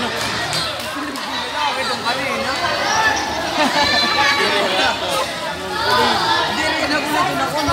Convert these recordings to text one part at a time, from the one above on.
no. Diri na gulo na kuno.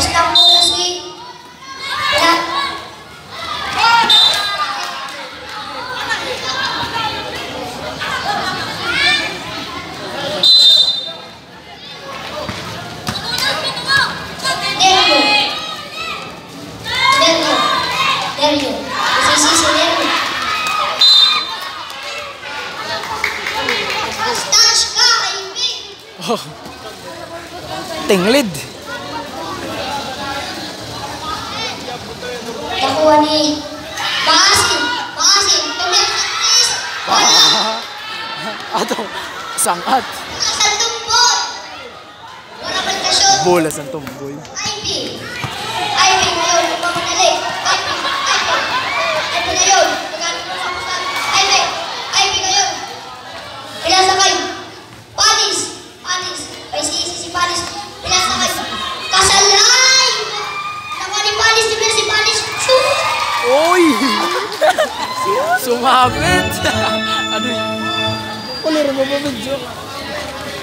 Tinglid. Nakuha ni. Basin. Tumilis. Wala. Ato. Sangat. Wala pa kasyon. Bolas ang tumboy. Mabit. Aduh. Kulir mo mabidyo.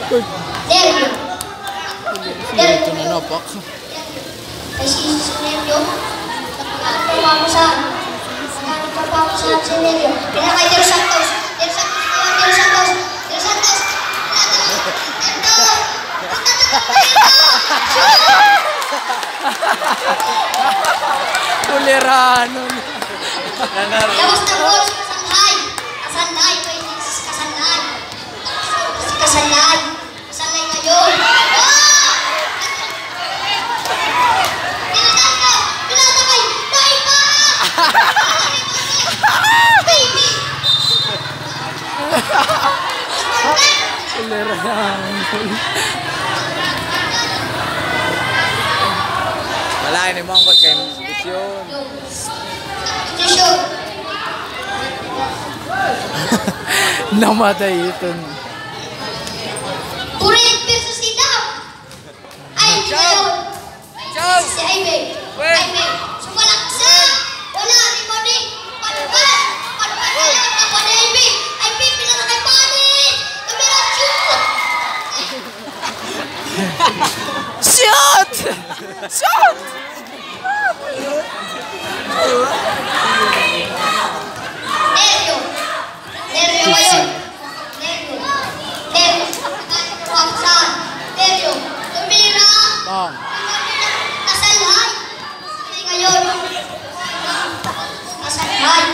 Ito na Kasanlay. May si Kasanlay. Si Kasanlay. Kasanlay ngayon. Baby! Kuliranon. Wala, ini mo ang kay Bisyon. Substitution. Namatay ito. Turin versus si Dam. Ay. Chow! Si Ivy. Wait. Ivy. Sumalaksa. Wala, Rimoni. Panukan. Panukan ngayon. Ako ni Ivy. Ivy, pinalakay panis. Kamera, shoot. Shot! Shot! Neryo. Neryo ngayon. Neryo. Neryo. Paksan. Neryo. Tumira. Bang. Kasalay. Kasalay ngayon. Kasalay.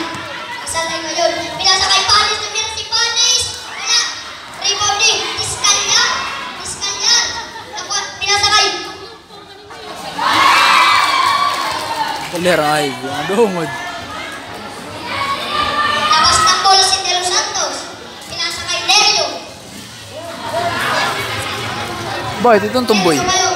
Kasalay ngayon. Pinasakay Panis. Tumira si Panis. Wala. Rebound ni. Diskalya. Diskalya. Nakuha. Pinasakay. Kuliray. Ang dungod. Labas ng bola si De Los Santos. Pinasakay Neryo. Bakit itong tumboy? Neryo.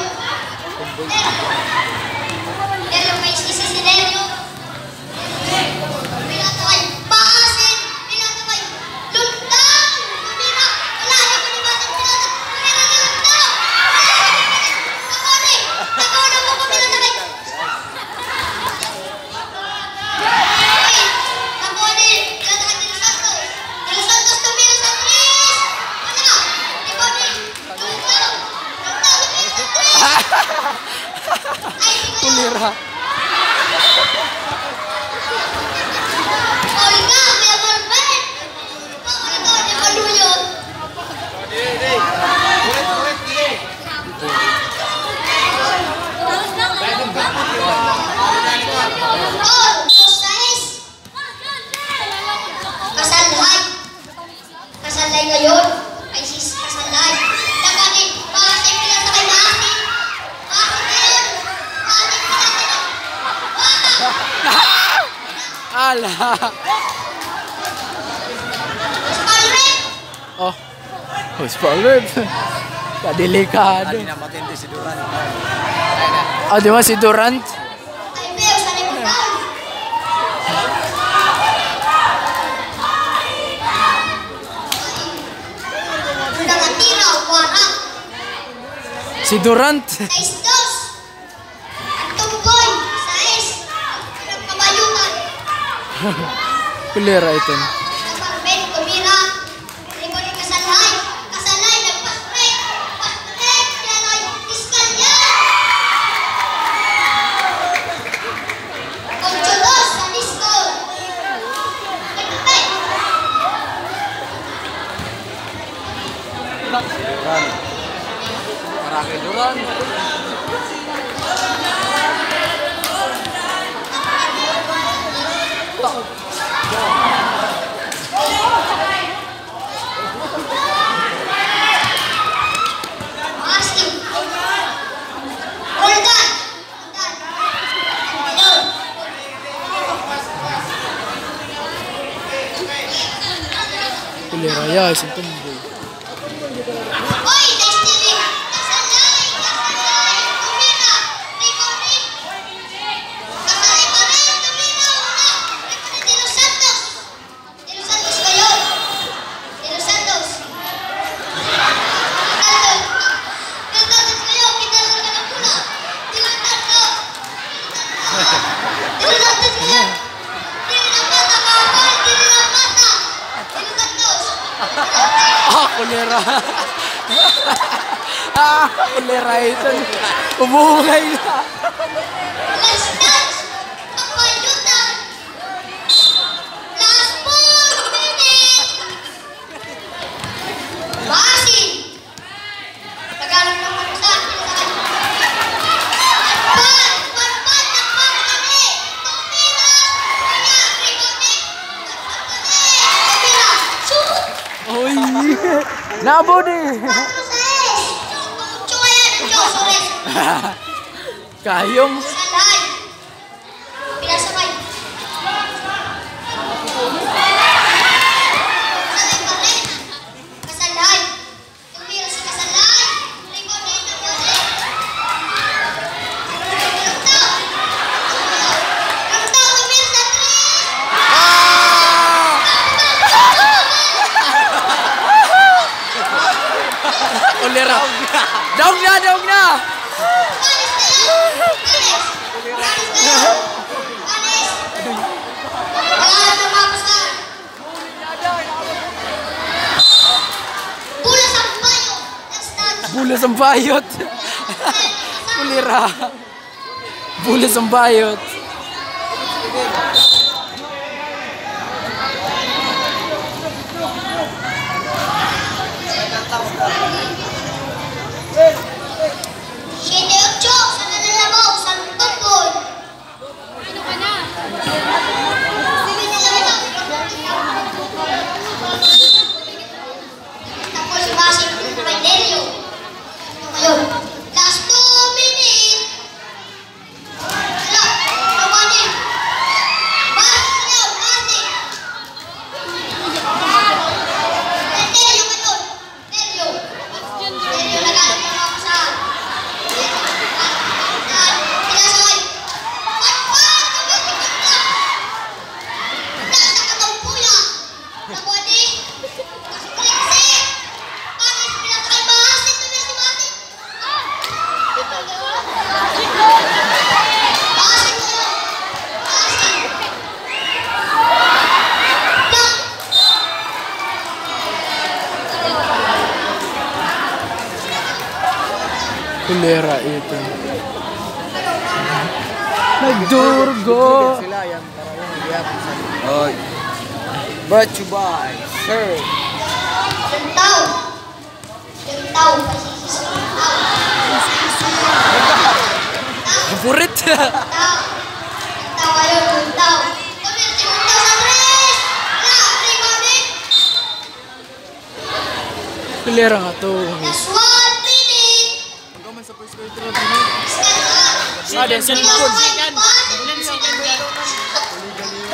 oh, oh spoiler. Ka delikado. Ano na matindi si Durant. Oh, di ba si Durant? Si Durant. Kulera ito. Guys, Ah, kulera. ah, kulera ito. Umuungay. Nah, Budi. Kayung. Kulera. Daog na, daog na! Bulas ang bayot! Kulera! Bulas ang bayot! Kulera ito. Nagdurgo. Sila yan, para yung nagyap. Oy. But you buy, sir. Tentaw. Tentaw. Burit. Tentaw. Tentaw kayo, tentaw. Kulera nga to. Kulera nga to.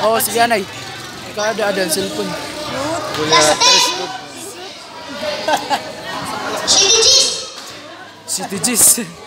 Oh, si Janay. Ikaw eh. ada ada cellphone. Si Jis. Si